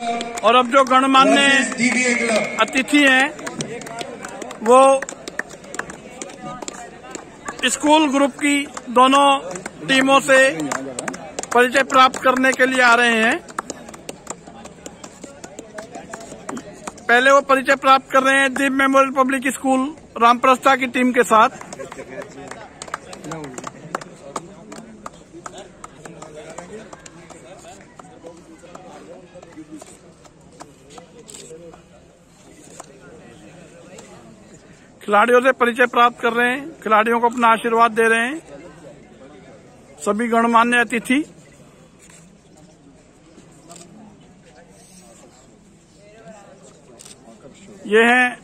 और अब जो गणमान्य अतिथि हैं वो स्कूल ग्रुप की दोनों टीमों से परिचय प्राप्त करने के लिए आ रहे हैं। पहले वो परिचय प्राप्त कर रहे हैं Deep memorial public school Ramprastha की टीम के साथ। खिलाड़ियों से परिचय प्राप्त कर रहे हैं, खिलाड़ियों को अपना आशीर्वाद दे रहे हैं। सभी गणमान्य अतिथि। ये हैं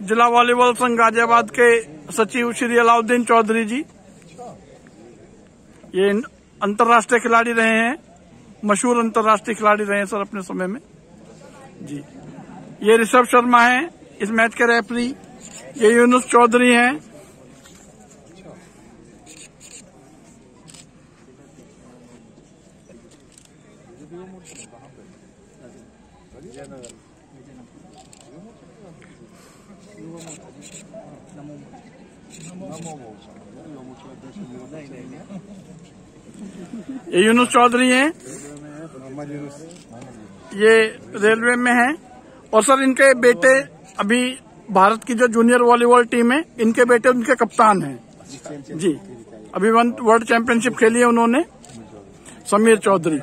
जिला वॉलीबॉल संघ गाजियाबाद के सचिव श्री अलाउद्दीन चौधरी जी। ये अंतर्राष्ट्रीय खिलाड़ी रहे हैं, मशहूर अंतर्राष्ट्रीय खिलाड़ी रहे हैं सर अपने समय में। जी। ये ऋषभ शर्मा है, इस मैच के रेफरी ये यूनुस चौधरी हैं। ये यूनुस चौधरी हैं। ये रेलवे में हैं। और सर, इनके बेटे अभी भारत की जो जूनियर वॉलीबॉल टीम है, इनके बेटे उनके कप्तान हैं। जी। अभी वर्ल्ड चैंपियनशिप खेली है उन्होंने। समीर चौधरी।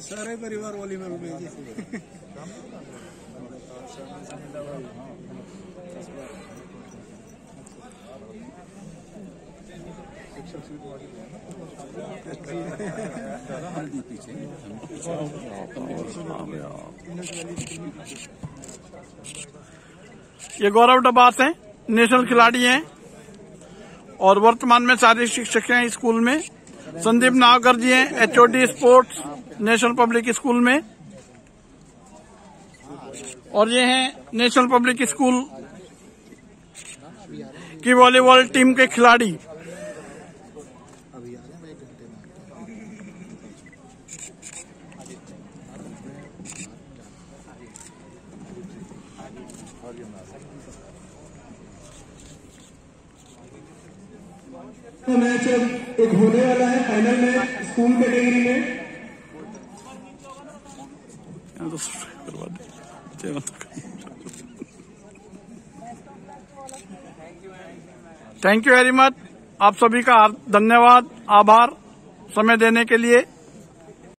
सारे परिवार वाली में ये गौरव डबास हैं। नेशनल खिलाड़ी हैं और वर्तमान में शारीरिक शिक्षक हैं स्कूल में। संदीप नावकर जी हैं HOD sports national public school में। और ये हैं नेशनल पब्लिक स्कूल की वॉलीबॉल टीम के खिलाड़ी। मैच अब एक होने वाला है फाइनल में। स्कूल कैटेगरी में थैंक यू वेरी मच आप सभी का धन्यवाद, आभार समय देने के लिए।